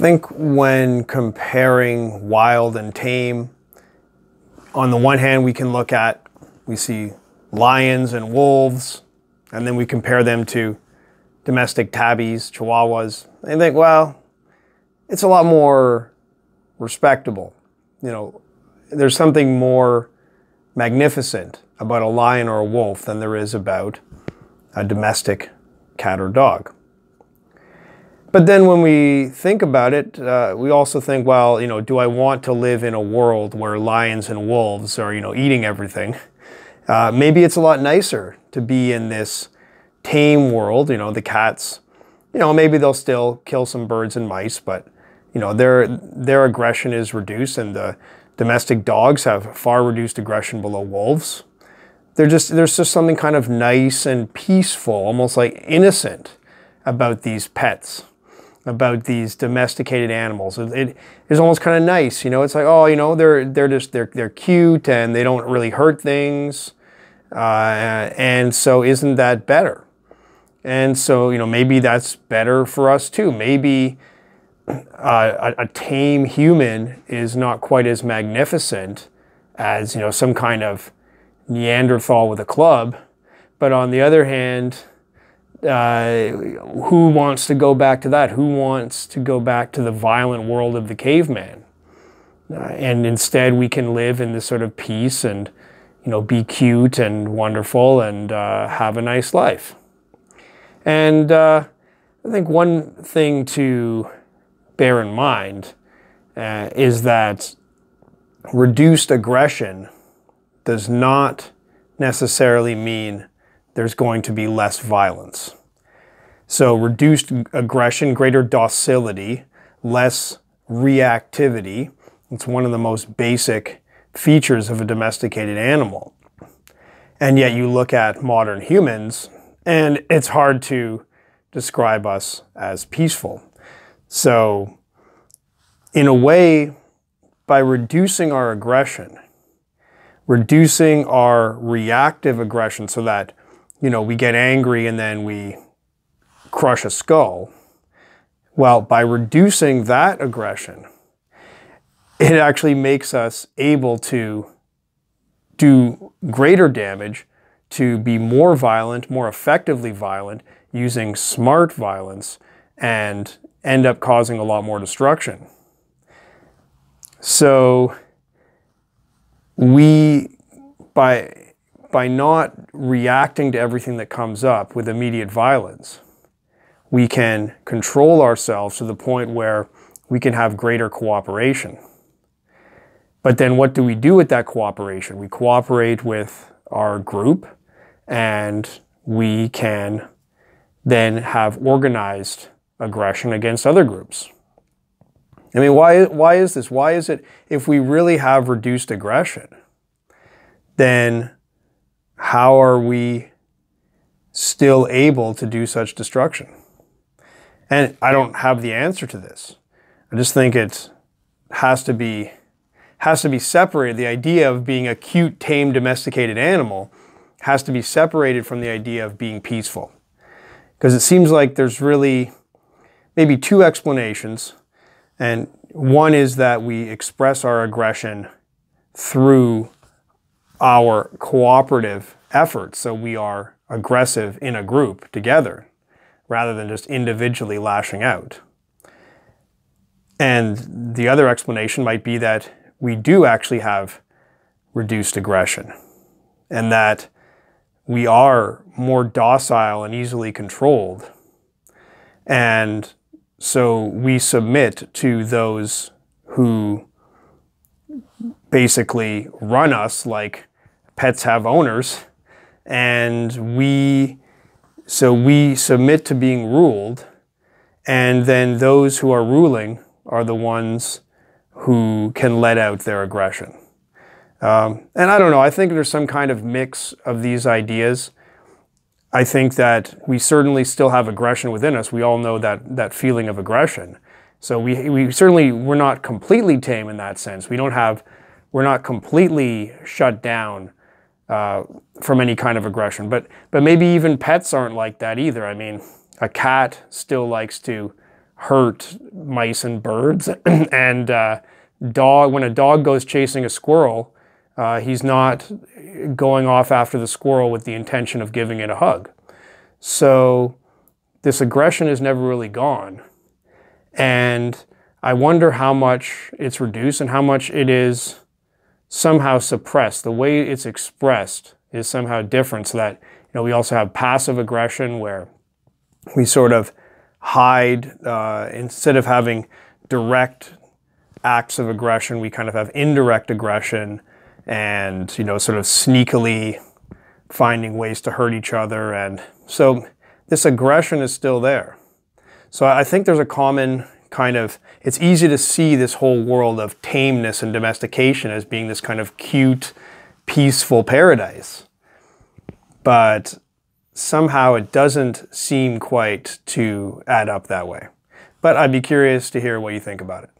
think when comparing wild and tame, on the one hand, we can look at, we see lions and wolves, and then we compare them to domestic tabbies, chihuahuas, and think, well, it's a lot more respectable. You know, there's something more magnificent about a lion or a wolf than there is about a domestic cat or dog. But then when we think about it, uh, we also think, well, you know, do I want to live in a world where lions and wolves are, you know, eating everything? Uh, maybe it's a lot nicer to be in this tame world. You know, the cats, you know, maybe they'll still kill some birds and mice, but you know, their their aggression is reduced, and the domestic dogs have far reduced aggression below wolves. They're just there's just something kind of nice and peaceful, almost like innocent, about these pets about these domesticated animals. It, it is almost kind of nice, you know. It's like, oh, you know, they're they're just they're they're cute and they don't really hurt things, uh, and so isn't that better? And so you know, maybe that's better for us too. Maybe uh, a, a tame human is not quite as magnificent as you know some kind of Neanderthal with a club, but on the other hand uh, who wants to go back to that? Who wants to go back to the violent world of the caveman? Uh, and instead, we can live in this sort of peace and, you know, be cute and wonderful and uh, have a nice life. And uh, I think one thing to bear in mind uh, is that reduced aggression does not necessarily mean there's going to be less violence. So reduced aggression, greater docility, less reactivity. It's one of the most basic features of a domesticated animal. And yet you look at modern humans and it's hard to describe us as peaceful. So in a way, by reducing our aggression, reducing our reactive aggression so that you know, we get angry and then we crush a skull. Well, by reducing that aggression, it actually makes us able to do greater damage, to be more violent, more effectively violent, using smart violence, and end up causing a lot more destruction. So, we, by by not reacting to everything that comes up with immediate violence, we can control ourselves to the point where we can have greater cooperation. But then what do we do with that cooperation? We cooperate with our group and we can then have organized aggression against other groups. I mean, why, why is this? Why is it if we really have reduced aggression, then how are we still able to do such destruction? And I don't have the answer to this. I just think it has to be has to be separated. The idea of being a cute, tame, domesticated animal has to be separated from the idea of being peaceful. Because it seems like there's really maybe two explanations. And one is that we express our aggression through our cooperative efforts. So we are aggressive in a group together rather than just individually lashing out. And the other explanation might be that we do actually have reduced aggression and that we are more docile and easily controlled. And so we submit to those who basically run us like pets have owners, and we so we submit to being ruled, and then those who are ruling are the ones who can let out their aggression. Um, and I don't know, I think there's some kind of mix of these ideas. I think that we certainly still have aggression within us. We all know that, that feeling of aggression. So we, we certainly, we're not completely tame in that sense. We don't have, we're not completely shut down uh, from any kind of aggression. But, but maybe even pets aren't like that either. I mean, a cat still likes to hurt mice and birds. and uh, dog, when a dog goes chasing a squirrel, uh, he's not going off after the squirrel with the intention of giving it a hug. So this aggression is never really gone. And I wonder how much it's reduced and how much it is somehow suppressed. The way it's expressed is somehow different so that, you know, we also have passive aggression where we sort of hide, uh, instead of having direct acts of aggression, we kind of have indirect aggression and, you know, sort of sneakily finding ways to hurt each other. And so this aggression is still there. So I think there's a common kind of, it's easy to see this whole world of tameness and domestication as being this kind of cute, peaceful paradise. But somehow it doesn't seem quite to add up that way. But I'd be curious to hear what you think about it.